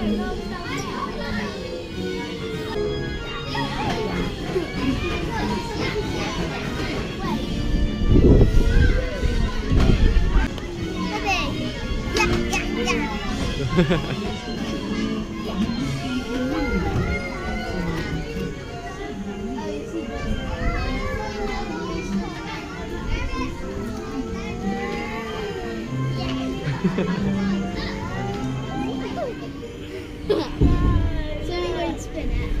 Ha ha ha. Sorry, won't spin it.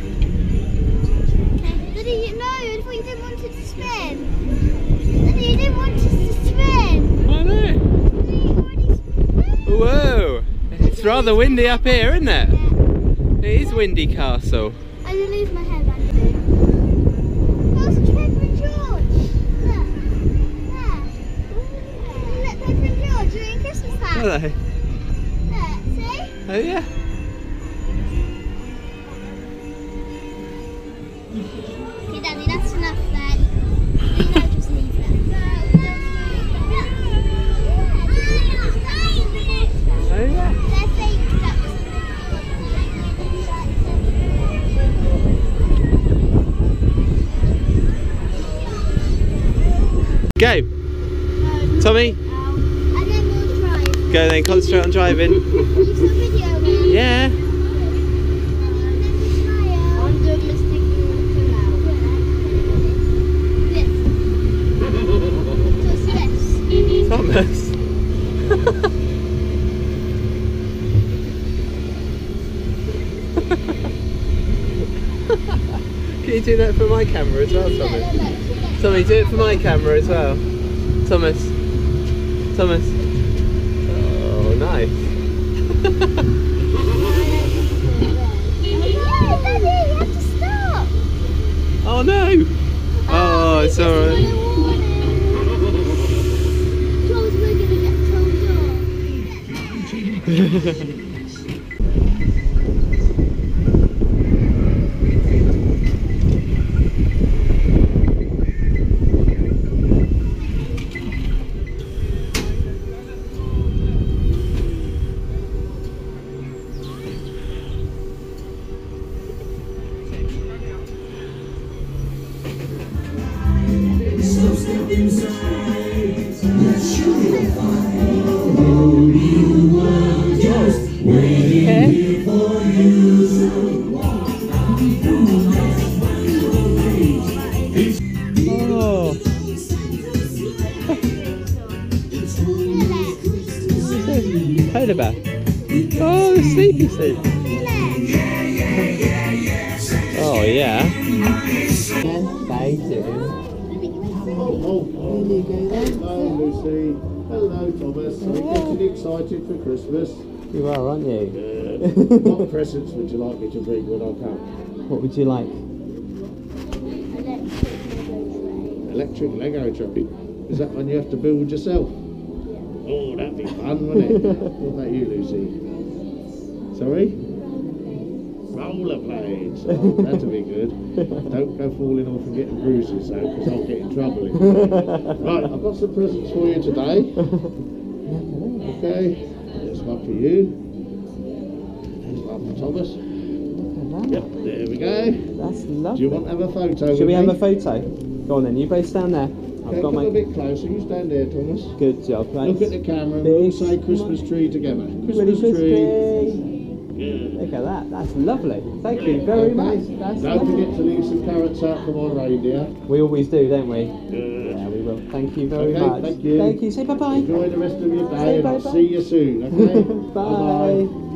Daddy, you no, I thought you didn't want it to spin. You didn't want it to spin. I know. Daddy, you already spun. Whoa! It's rather windy up here, isn't it? Yeah. It is Windy Castle. I lose my hairband. There's Peppa and George. Look. There. Look, Peppa and George are in Christmas hat. Hello. Look, see? Oh yeah. Go, No, Tommy. Go then. Concentrate on driving. Yeah. Thomas. Can you do that for my camera as well, Thomas? Tommy, do it for my camera as well. Thomas. Thomas. Oh, nice. Oh no! Oh, it's alright. through the Oh. Oh, the sleepy sleep. Oh, yeah. They do. Oh, hello Lucy. Hello Thomas. Are you getting excited for Christmas? You are, aren't you? what presents would you like me to bring when I come? What would you like? Electric Lego train. Is that one you have to build yourself? Oh, that'd be fun, wouldn't it? what about you, Lucy? Sorry? Rollerblades. Oh, that'd be good. Don't go falling off and getting bruises though, because I'll get in trouble. right, I've got some presents for you today. Okay, there's one for you. There's one for Thomas. Yep, there we go. That's lovely. Do lovely. you want to have a photo? Should with we have me? a photo? Go on then, you both stand there. I've Okay, got come my a bit closer. You stand there, Thomas. good job, mate. Look at the camera and we'll Big say Christmas tree together. Pretty Christmas tree. crispy. Look at that, that's lovely. Thank you very much. That's Don't lovely. forget to leave some carrots out for my reindeer. We always do, don't we? Good. Yeah, we will. Thank you very Okay, much. thank you. Thank you. Say bye bye. Enjoy the rest of your day and I'll see you soon, okay? bye.